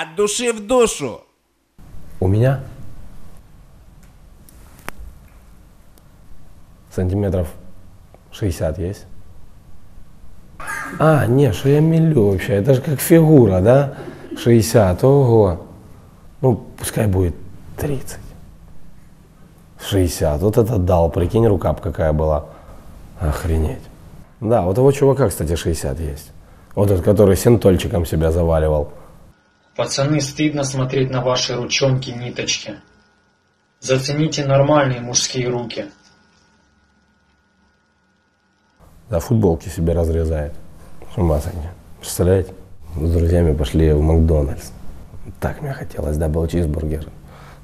От души в душу. У меня сантиметров 60 есть. А, не, что я мелю вообще, это же как фигура, да? 60, ого. Ну, пускай будет 30. 60, вот это дал, прикинь, рука какая была. Охренеть. Да, вот того чувака, кстати, 60 есть. Вот этот, который синтольчиком себя заваливал. Пацаны, стыдно смотреть на ваши ручонки ниточки. Зацените нормальные мужские руки. Да, футболки себе разрезает. С. Представляете? С друзьями пошли в Макдональдс. Так мне хотелось, да, был чизбургер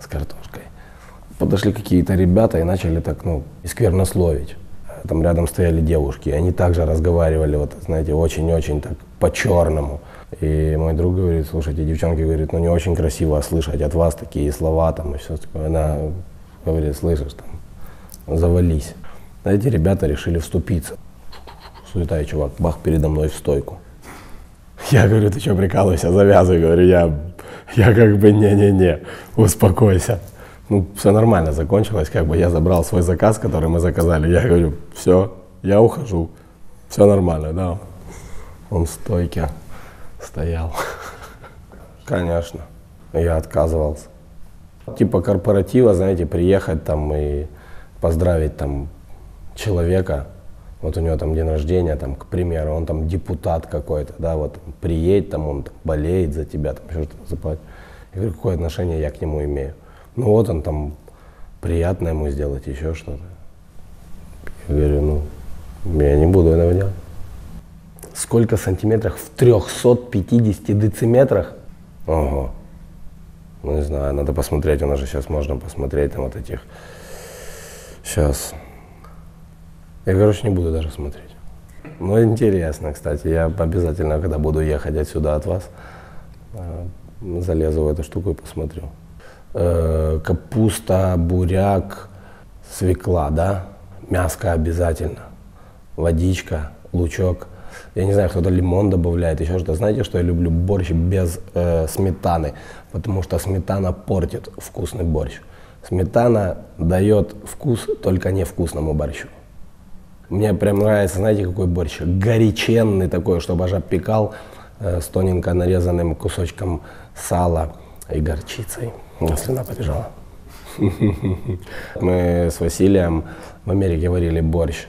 с картошкой. Подошли какие-то ребята и начали так, ну, сквернословить. Там рядом стояли девушки, и они также разговаривали, вот, знаете, очень-очень так по-черному. И мой друг говорит, слушайте, девчонки, говорит, ну не очень красиво слышать от вас такие слова там и все такое. Она говорит, слышишь, там, завались. А эти ребята решили вступиться. Суета и чувак, бах, передо мной в стойку. Я говорю, ты что, прикалывайся, завязывай, говорю, я, я как бы не-не-не, успокойся. Ну, все нормально закончилось, как бы я забрал свой заказ, который мы заказали. Я говорю, все, я ухожу, все нормально, да. Он в стойке стоял. Конечно, я отказывался. Типа корпоратива, знаете, приехать там и поздравить там человека, вот у него там день рождения, там, к примеру, он там депутат какой-то, да, вот приедет там, он там, болеет за тебя, там что-то заплатит. Я говорю, какое отношение я к нему имею? Ну вот он там, приятно ему сделать, еще что-то. Я говорю, ну, я не буду этого делать. Сколько сантиметров в 350 дециметрах? Ого. Ну, не знаю, надо посмотреть, у нас же сейчас можно посмотреть там вот этих. Сейчас. Я, короче, не буду даже смотреть. Ну, интересно, кстати. Я обязательно, когда буду ехать отсюда от вас, э, залезу в эту штуку и посмотрю. Э, капуста, буряк, свекла, да? Мяско обязательно. Водичка, лучок. Я не знаю, кто-то лимон добавляет, еще что-то. Знаете, что я люблю? Борщ без э, сметаны, потому что сметана портит вкусный борщ. Сметана дает вкус только невкусному борщу. Мне прям нравится, знаете, какой борщ? Горяченный такой, чтобы аж обпекал э, с тоненько нарезанным кусочком сала и горчицей. Слюна побежала. Мы с Василием в Америке варили борщ.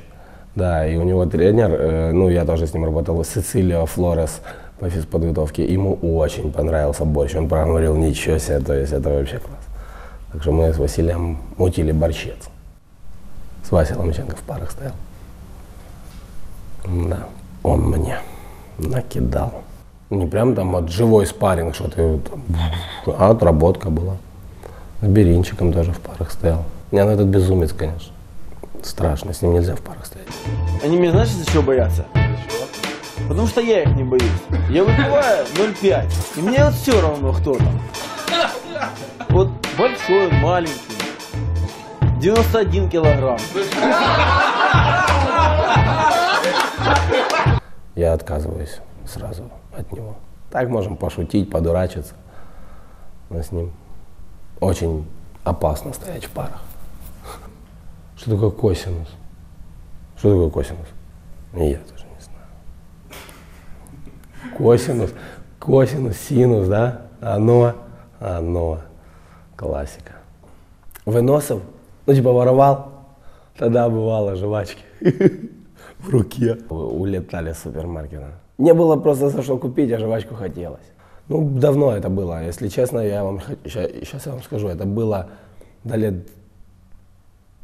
Да, и у него тренер, э, ну, я тоже с ним работал, Сицилио Флорес по физподготовке. Ему очень понравился борщ. Он прям говорил, ничего себе, то есть это вообще класс. Так что мы с Василием мутили борщец. С Васей Ломченко в парах стоял. Да, он мне накидал. Не прям там от живой спарринг, что ты а отработка была. С Беринчиком даже в парах стоял. Не, ну этот безумец, конечно. Страшно, с ним нельзя в парах стоять. Они меня знаешь, за чего боятся? Потому что я их не боюсь. Я выпиваю 0,5. И мне вот все равно, кто там. Вот большой, маленький. 91 килограмм. Я отказываюсь сразу от него. Так можем пошутить, подурачиться. Но с ним очень опасно стоять в парах. Что такое косинус? Что такое косинус? И я тоже не знаю. Косинус, косинус, синус, да? Оно, оно. Классика. Выносов? Ну, типа воровал? Тогда бывало жвачки в руке. Улетали с супермаркета. Не было просто за что купить, а жвачку хотелось. Ну, давно это было. Если честно, я вам сейчас я вам скажу, это было до лет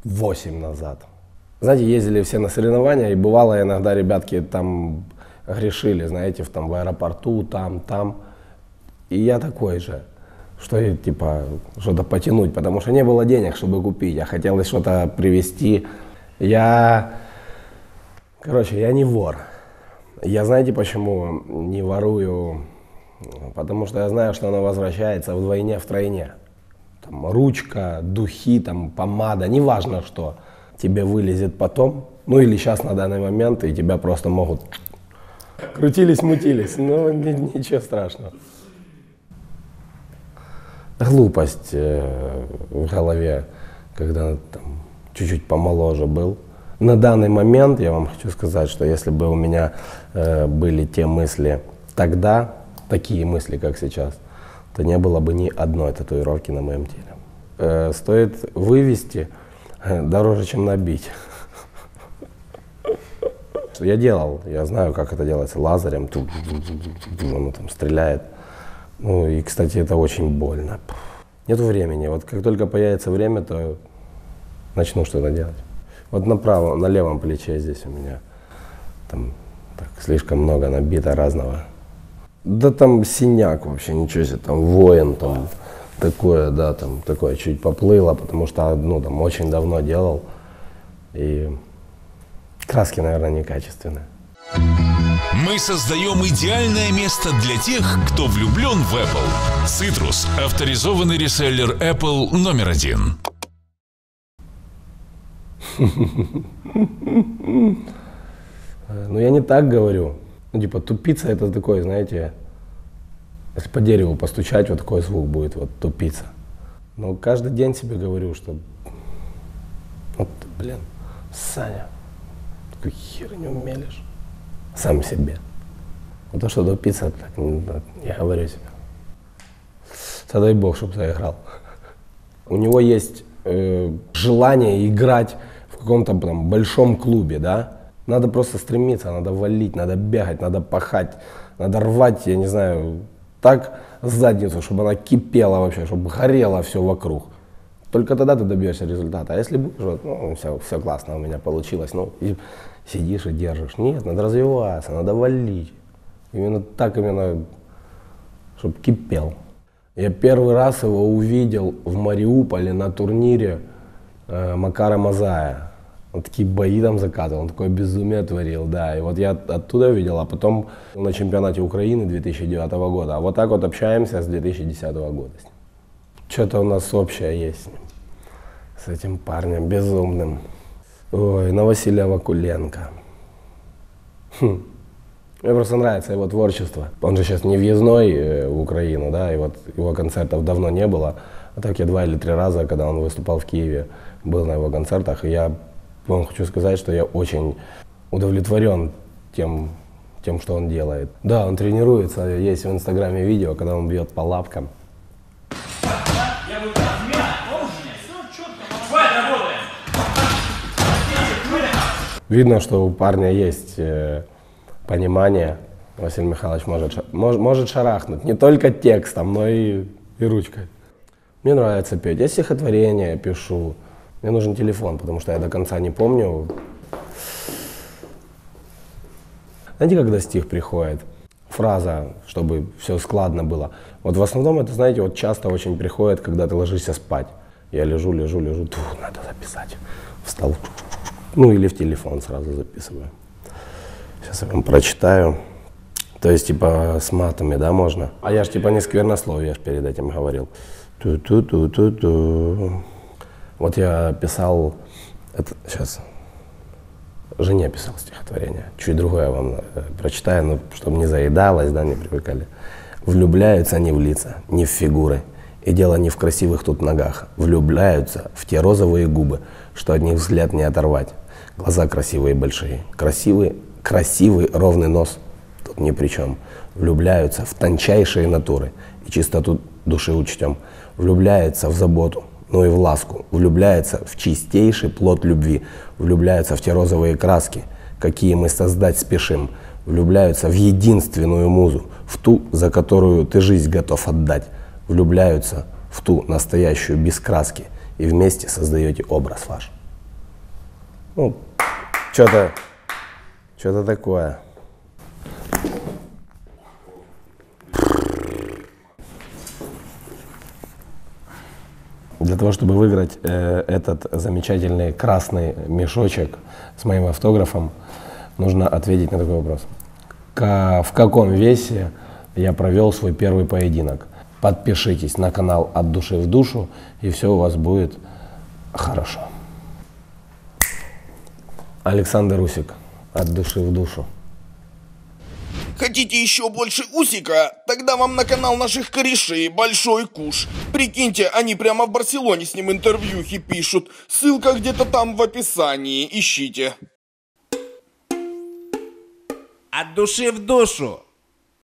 8 назад. Знаете, ездили все на соревнования, и бывало иногда ребятки там грешили, знаете, в, там, в аэропорту, там, там. И я такой же, что типа что-то потянуть, потому что не было денег, чтобы купить, а хотелось что-то привезти. Я, короче, я не вор. Я знаете почему не ворую? Потому что я знаю, что оно возвращается вдвойне, втройне. Там, ручка, духи, там, помада, неважно что, тебе вылезет потом, ну или сейчас на данный момент, и тебя просто могут крутились, мутились, ну ничего страшного. глупость э, в голове, когда там чуть-чуть помоложе был. На данный момент я вам хочу сказать, что если бы у меня э, были те мысли тогда, такие мысли, как сейчас, то не было бы ни одной татуировки на моем теле. Э, стоит вывести э, дороже, чем набить. Я делал, я знаю, как это делается лазером, ту- оно там стреляет. Ну и, кстати, это очень больно. Нет времени. Вот как только появится время, то начну что-то делать. Вот на правом, на левом плече здесь у меня там так, слишком много набито разного. Да там синяк вообще, ничего себе, там воин, там такое, да, там такое чуть поплыло, потому что, ну, там очень давно делал. И краски, наверное, некачественные. Мы создаем идеальное место для тех, кто влюблен в Apple. Citrus – авторизованный реселлер Apple номер один. Ну, я не так говорю. Ну, типа, тупица это такой, знаете, если по дереву постучать, вот такой звук будет, вот тупица. Но каждый день себе говорю, что вот, блин, Саня, такой херню мелешь. Сам себе. Вот то, что тупица, так, ну, так, я говорю себе. Да дай бог, чтобы заиграл. У него есть э, желание играть в каком-то там большом клубе, да? Надо просто стремиться, надо валить, надо бегать, надо пахать, надо рвать, я не знаю, так задницу, чтобы она кипела вообще, чтобы горело все вокруг. Только тогда ты добьешься результата. А если будешь, вот, ну, все, все классно у меня получилось, ну, и сидишь и держишь. Нет, надо развиваться, надо валить. Именно так, именно, чтобы кипел. Я первый раз его увидел в Мариуполе на турнире э, Макара Мазая. Он такие бои там закатывал, он такое безумие творил, да. И вот я оттуда видел, а потом на чемпионате Украины 2009 года. А вот так вот общаемся с 2010 года. Что-то у нас общее есть с ним, с этим парнем безумным. Ой, на Василия Вакуленко. Хм. Мне просто нравится его творчество. Он же сейчас не въездной э, в Украину, да, и вот его концертов давно не было. А так я два или три раза, когда он выступал в Киеве, был на его концертах, и я вам хочу сказать, что я очень удовлетворен тем, тем, что он делает. Да, он тренируется, есть в Инстаграме видео, когда он бьет по лапкам. Видно, что у парня есть э, понимание. Василий Михайлович может, мож- может шарахнуть не только текстом, но и, и ручкой. Мне нравится петь. Я стихотворение пишу. Мне нужен телефон, потому что я до конца не помню. Знаете, когда стих приходит? Фраза, чтобы все складно было. Вот в основном это, знаете, вот часто очень приходит, когда ты ложишься спать. Я лежу, лежу, лежу, Тьфу, надо записать. Встал, ну или в телефон сразу записываю. Сейчас я вам прочитаю. То есть, типа, с матами, да, можно? А я ж, типа, не сквернословие, я ж перед этим говорил. Ту-ту-ту-ту-ту. Вот я писал, это, сейчас, жене писал стихотворение. Чуть другое вам э, прочитаю, но чтобы не заедалось, да, не привыкали. Влюбляются не в лица, не в фигуры. И дело не в красивых тут ногах. Влюбляются в те розовые губы, что от них взгляд не оторвать. Глаза красивые большие. Красивый, красивый ровный нос. Тут ни при чем. Влюбляются в тончайшие натуры и чистоту души учтем. Влюбляются в заботу, ну и в ласку. Влюбляются в чистейший плод любви. Влюбляются в те розовые краски, какие мы создать спешим. Влюбляются в единственную музу, в ту, за которую ты жизнь готов отдать. Влюбляются в ту настоящую без краски и вместе создаете образ ваш. Ну, что-то, что-то такое. Для того, чтобы выиграть э, этот замечательный красный мешочек с моим автографом, нужно ответить на такой вопрос. Ка- в каком весе я провел свой первый поединок? Подпишитесь на канал «От души в душу», и все у вас будет хорошо. Александр Русик, «От души в душу». Хотите еще больше усика? Тогда вам на канал наших корешей Большой Куш. Прикиньте, они прямо в Барселоне с ним интервьюхи пишут. Ссылка где-то там в описании. Ищите. От души в душу.